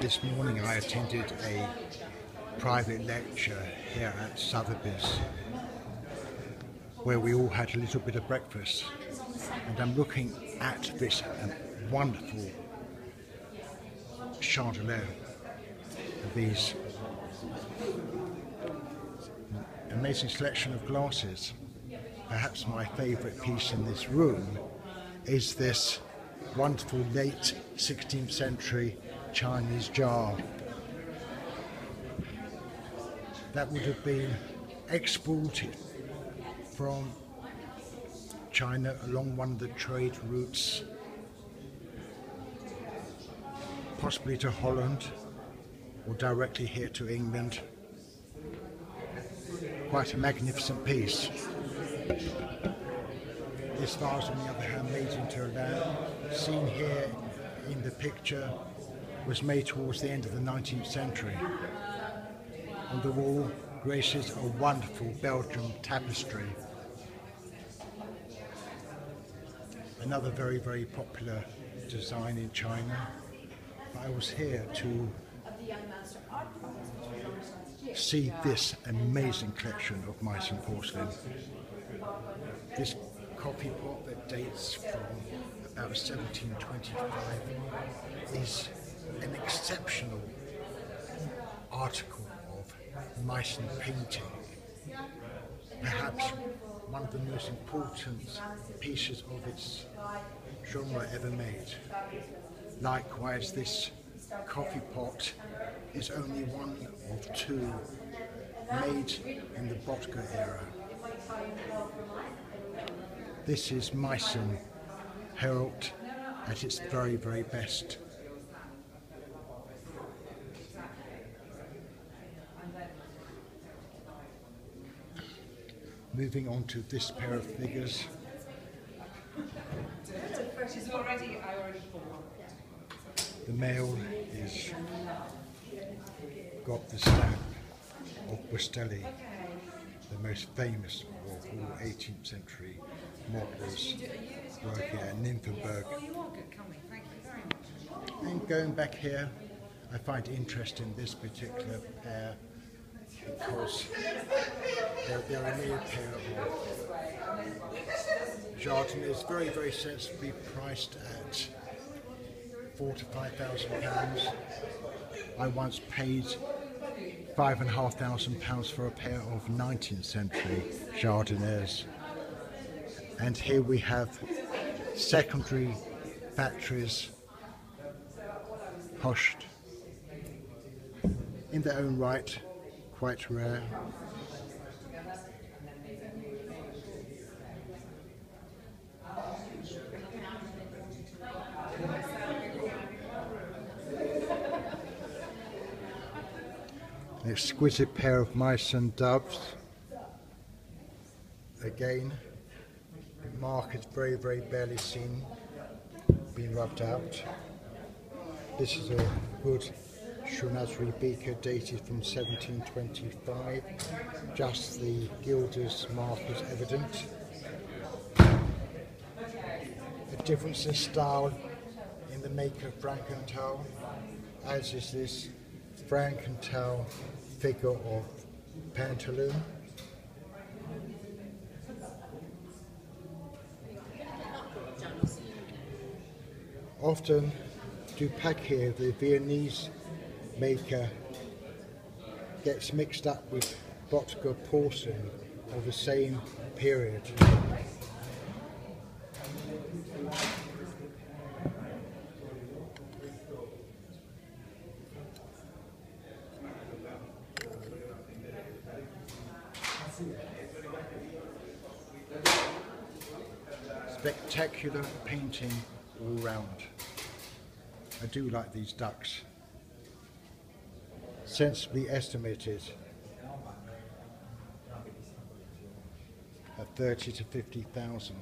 This morning I attended a private lecture here at Sotheby's where we all had a little bit of breakfast and I'm looking at this wonderful chandelier these amazing selection of glasses. Perhaps my favourite piece in this room is this wonderful late 16th century Chinese jar. That would have been exported from China along one of the trade routes, possibly to Holland or directly here to England. Quite a magnificent piece. This vase, on the other hand, made into a seen here in the picture, was made towards the end of the 19th century. On the wall graces a wonderful Belgian tapestry. Another very, very popular design in China. I was here to see this amazing collection of Meissen porcelain. This coffee pot that dates from about 1725 is an exceptional article of Meissen painting. Perhaps one of the most important pieces of its genre ever made. Likewise, this coffee pot is only one of two made in the Bottger era. This is Meissen Höroldt at its very, very best. Moving on to this pair of figures. The male is got the stamp of Bustelli, the most famous of all 18th century modelers working at Nymphenburg. And going back here, I find interest in this particular pair because they're, they're a new pair of Jardin very, very sensibly priced at four to five thousand pounds. I once paid five and a half thousand pounds for a pair of 19th century jardinières. And here we have secondary factories hushed in their own right, quite rare. An exquisite pair of Meissen doves. Again, the mark is very, very barely seen, being rubbed out. This is a good Chinoiserie beaker dated from 1725. Just the gilder's mark is evident. A difference in style in the maker Frankenthal, as is this Frankenthal figure of pantaloon. Often Du Paquier here, the Viennese maker, gets mixed up with Bottger porcelain of the same period. Spectacular painting all round. I do like these ducks sensibly estimated at 30 to 50,000.